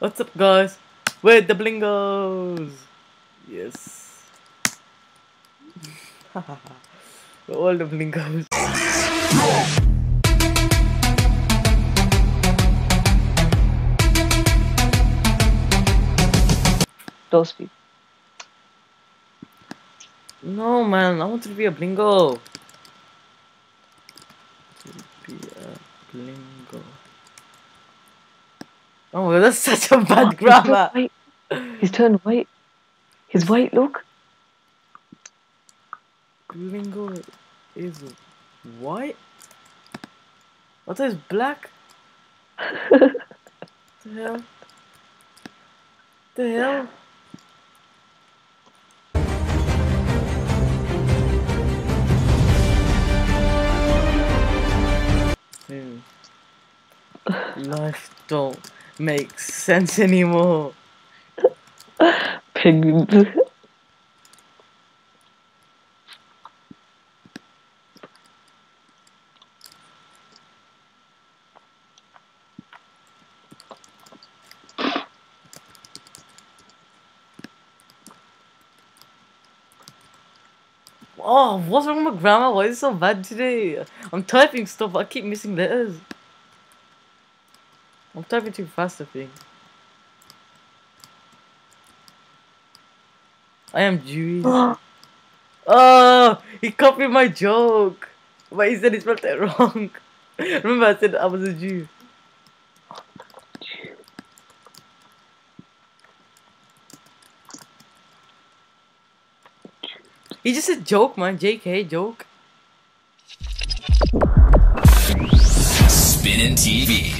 What's up, guys? We're the Blingos. Yes. All the Blingos. Those people. No, man. I want to be a Blingo. To be a Blingo. Oh, my god, that's such a bad he's grammar. turned white. He's turned white. He's white, look. Blingo is white. What is black? the hell? The hell? Hmm. Life don't make sense anymore. Penguins. Oh, what's wrong with my grammar? Why is it so bad today? I'm typing stuff, I keep missing letters. I'm typing too fast, I think. I am Jewish. Oh, he copied my joke. But he said he spelled it wrong. Remember I said I was a Jew. He just said joke, man. JK, joke. Spinning TV.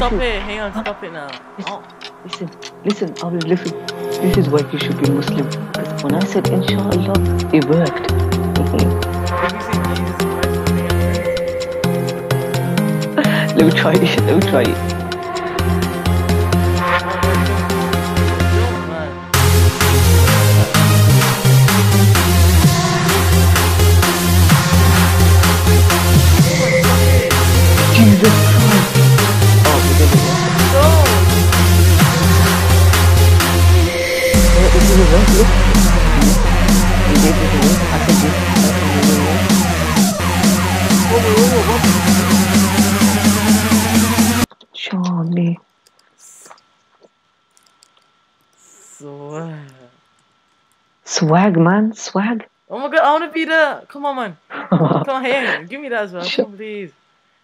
stop it. Hang on, stop it now. Oh. Listen, listen, I'll listen. This is why you should be Muslim. when I said Inshallah, it worked. If you say Jesus Christ, Let me try it. Let me try it. Jesus Swag, man. Swag. Oh my god, I wanna be the. Come on, man. Come on, hey, give me that as well. Sure. Come please.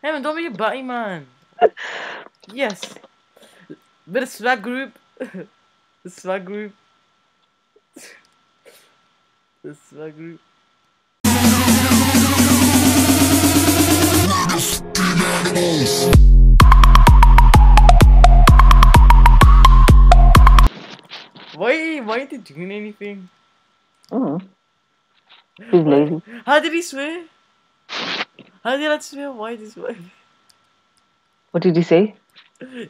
Hey, man, don't be a batty, man. Yes. Bit of swag group. the swag group. the swag group. Why, why ain't he doing anything? Mm. He's lazy. How did he swear? How did I swear? Why this white? What did he say?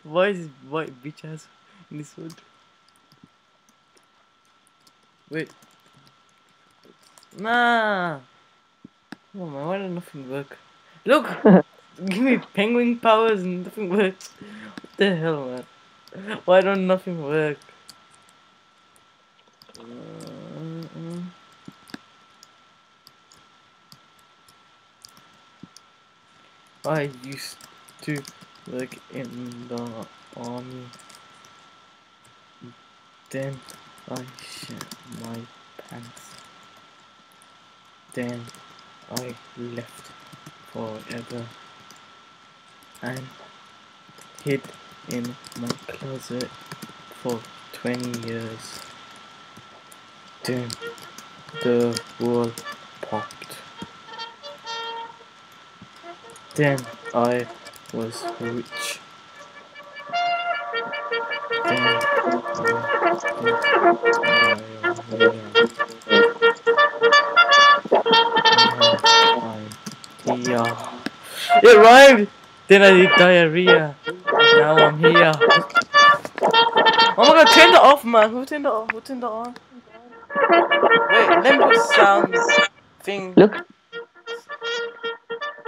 Why is this white bitch ass in this wood? Wait. Nah. Come on, man. Why did nothing work? Look! Give me penguin powers and nothing works. What the hell, man? Why don't nothing work? I used to work in the army. Then I shed my pants. Then I left forever and hid in my closet for 20 years. Then the wall popped Then I was rich. Then I diarrhea. It rhymed! Then I did diarrhea. Now I'm here. Oh my god, turn it off, man. Who turned it off? Who turned it on? Wait, let me put sounds thing. Look.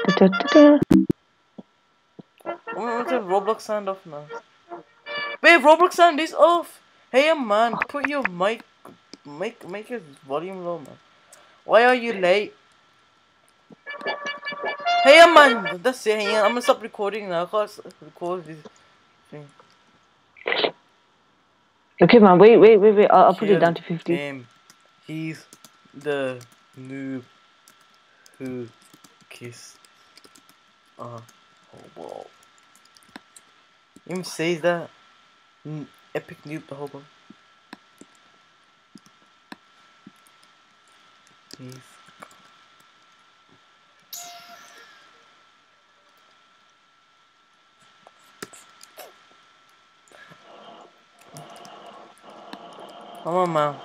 Gonna turn Roblox sound off now. Wait, Roblox sound is off. Hey man, put your mic, make make your volume low, man. Why are you late? Hey man, that's it. I'm gonna stop recording now. I can't record this thing. Okay, man. Wait, wait, wait, wait. I'll, I'll put it down to 50. Him. He's the noob who kissed a hobo. Him says that. Mm, epic noob the hobo. He's Come on, man.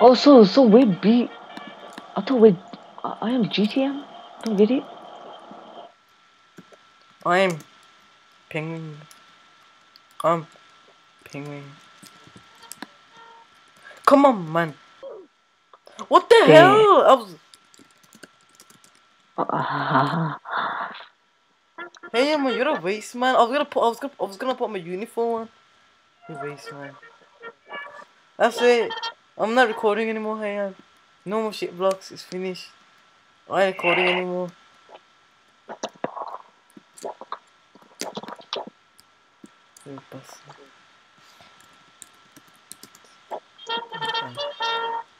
Oh, so, so wait, B. I thought wait. I, I am GTM? Get it? I'm penguin. I'm penguin. Come on, man. What the Yeah. hell? I was. Hey, man, you're a waste man. I was gonna put. I was gonna. I was gonna put my uniform on. You waste man. That's it. I'm not recording anymore. Hey, man. No more shit blocks. It's finished. I ain't recording anymore.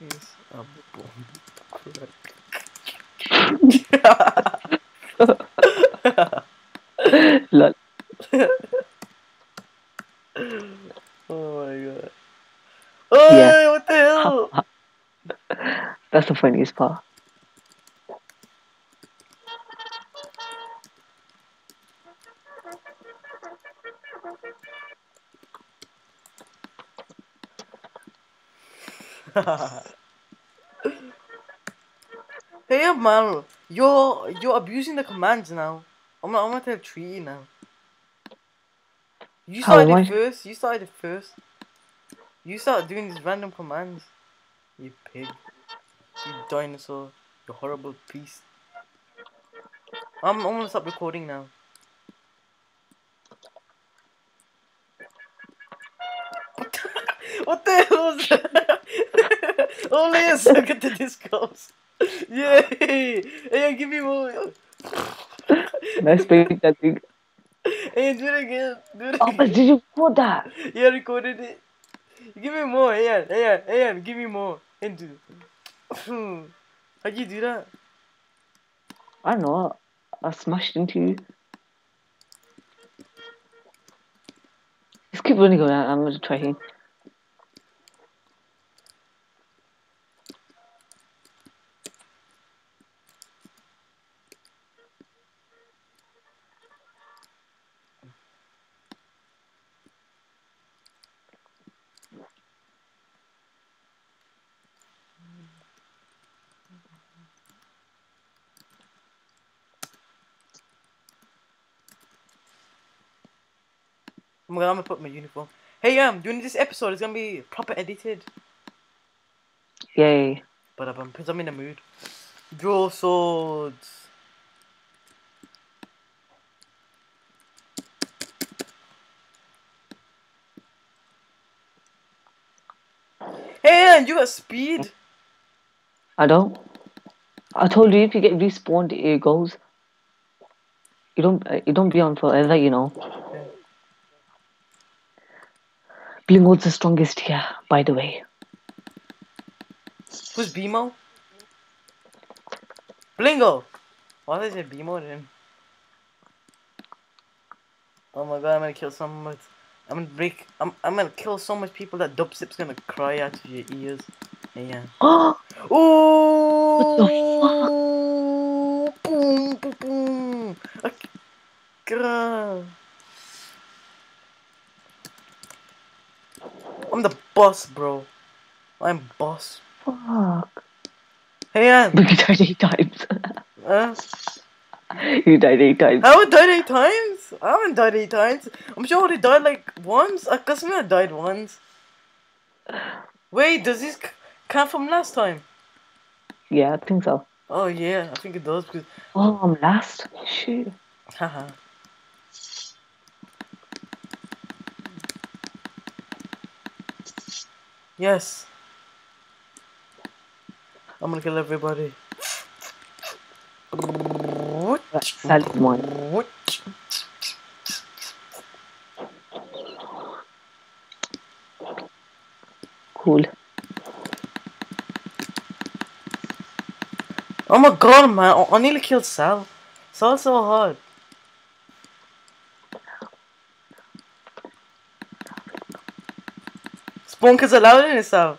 He's a bomb. lol. Oh my god. Oh, Yeah. what the hell? That's the funniest part. Hey man, you're you're abusing the commands now. I'm I'm gonna tell Tree now. You started am it first. You started it first. You start doing these random commands. You pig. You dinosaur. You horrible beast. I'm, I'm gonna stop recording now. what the hell was that? Only a second to this goes. Yay! Hey, give me more. Nice big that thing. Hey, do it again. Do it Oh, but did you put that? Yeah, I recorded it. Give me more. Hey, hey, hey, give me more. And do. Hmm. How'd you do that? I don't know. I smashed into you. Just keep running around. I'm gonna try him. I'm gonna, I'm gonna put my uniform. Hey, um, during this episode, it's gonna be proper edited. Yay. But um, because I'm in the mood. Draw swords. Hey, and you got speed. I don't. I told you if you get respawned, it goes. You don't. You don't be on forever, you know. Blingo's the strongest here, by the way. Who's Bimo? Blingo! Why did I say Bimo then? Oh my god, I'm gonna kill so much. I'm gonna break. I'm, I'm gonna kill so much people that Dubstep's gonna cry out of your ears. Yeah. Oh, Ooh! What the fuck? Boom! Boss, bro. I'm boss. Fuck. Hey, Ann. You died eight times. Uh, you died eight times. I haven't died eight times. I haven't died eight times. I'm sure I only died like once. I guess I died once. Wait, does this count from last time? Yeah, I think so. Oh yeah, I think it does because. Oh, I'm last. Shit. Haha. Yes. I'm gonna kill everybody. What? Salad one. Cool. Oh my god, man! I- I nearly killed Sal. Sal's so hard. Is allowed in it, Sal.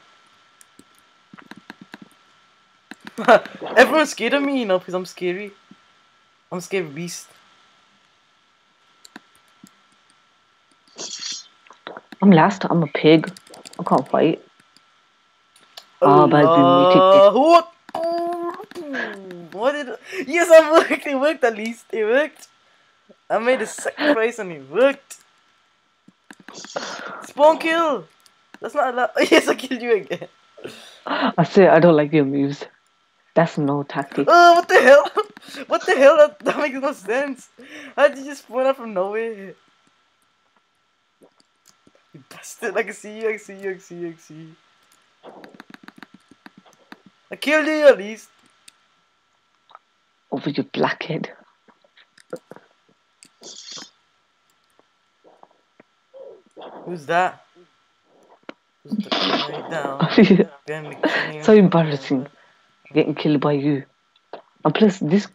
Everyone's scared of me, you know, because I'm scary. I'm scary beast. I'm last. I'm a pig. I can't fight. Ah, but I've been waiting. Allah- What did? Yes, I worked. It worked at least. It worked. I made a sacrifice and it worked. Spawn kill. That's not allowed. Yes, I killed you again. I say I don't like your moves. That's no tactic. Oh, what the hell? What the hell? That, that makes no sense. How did you just spawn out from nowhere? You bastard! I can see you. I can see you. I can see you. I can see you. I killed you at least. Over your blackhead. Who's that? Who's the guy down? Behind the cane? so embarrassing. Getting killed by you. And plus, this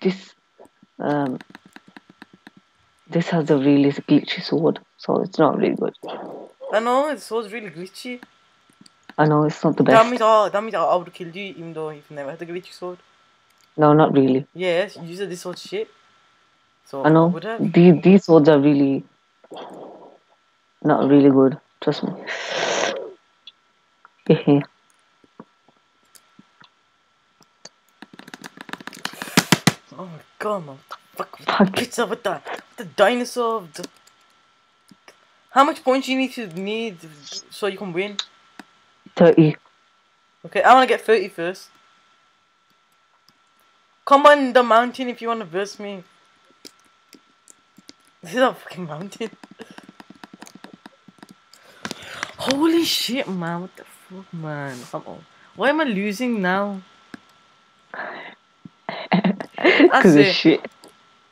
this um this has a really glitchy sword, so it's not really good. I know it was really glitchy. I know it's not the best. That means, I, that means I, would kill you even though you've never had a glitchy sword. No, not really. Yes, you said this was shit. So I know these these swords are really not really good. Trust me. Hehe. Oh my god, man. Fuck with Fuck. with the, with the dinosaur. The... How much points you need to need so you can win? Thirty. Okay, I wanna get 30 first. Come on the mountain if you wanna verse me. This is a fucking mountain. Holy shit, man. What the fuck, man? Come on. Why am I losing now? Because of shit.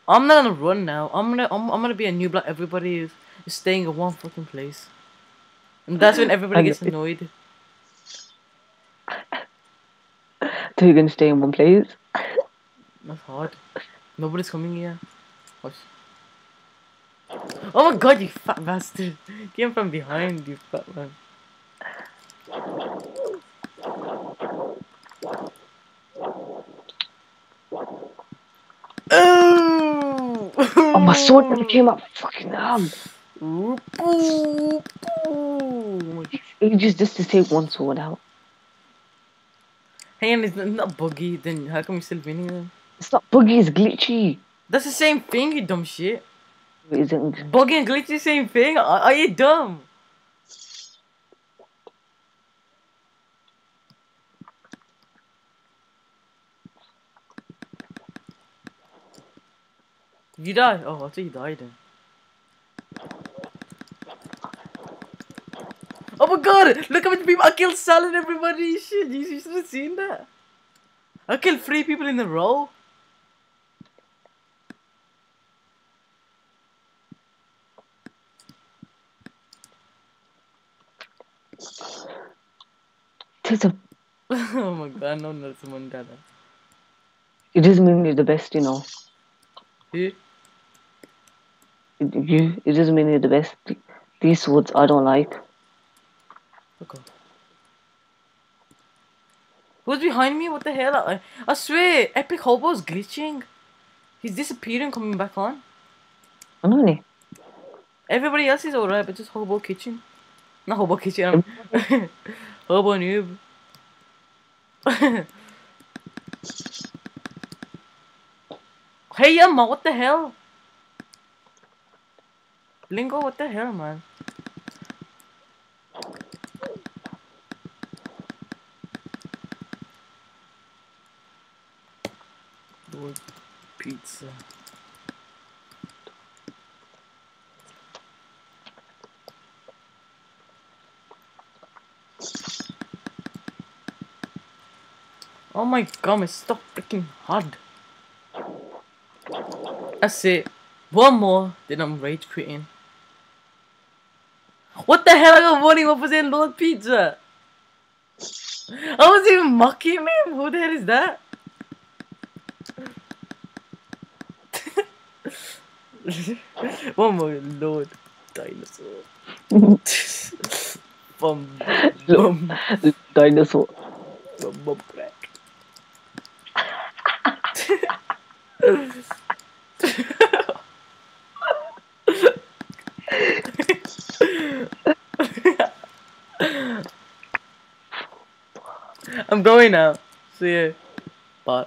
I'm not gonna run now. I'm gonna I'm, I'm gonna be a new like everybody is, is staying in one fucking place. And that's when everybody gets annoyed. So you're gonna stay in one place? That's hard. Nobody's coming here. Watch. Oh my god, you fat bastard. Came from behind, you fat man. Oh! Oh, my sword never came up. Fucking ooh, ooh. Ages just to take one sword out. Hang on, it's not buggy, then how come you're still winning then? It's not buggy, it's glitchy. That's the same thing, you dumb shit. It isn't. Buggy and glitchy, same thing. Are, are you dumb? You died? Oh, I thought you died then. Oh my god! Look how many people I killed Sal and everybody! Shit, you, you should have seen that. I killed three people in a row. Oh my god, no Mandela. it doesn't mean you're the best, you know. Who? You, it doesn't mean you're the best. These swords I don't like. Off. Who's behind me? What the hell? I, I swear, Epic Hobo's glitching. He's disappearing, coming back on. I know, innit? Everybody else is alright, but just Hobo Kitchen. Not Hobo Kitchen. Um, I'm Hobo Noob. hey Yama, what the hell? Lingo, what the hell, man? Lord pizza. Oh my god, it's so freaking hard. That's it. One more, then I'm rage quitting. What the hell? I got 41% Lord Pizza. I was even mocking him. Who the hell is that? One more Lord Dinosaur. bum, bum, Dinosaur. bum, bum crack. I'm going now. See you. Bye.